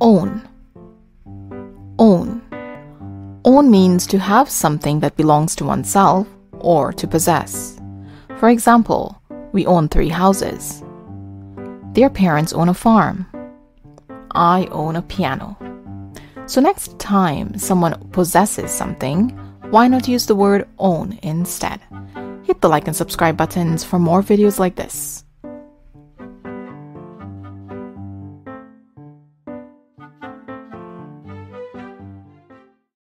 Own. Own. Own means to have something that belongs to oneself or to possess. For example, we own three houses. Their parents own a farm. I own a piano. So, next time someone possesses something, why not use the word own instead? Hit the like and subscribe buttons for more videos like this.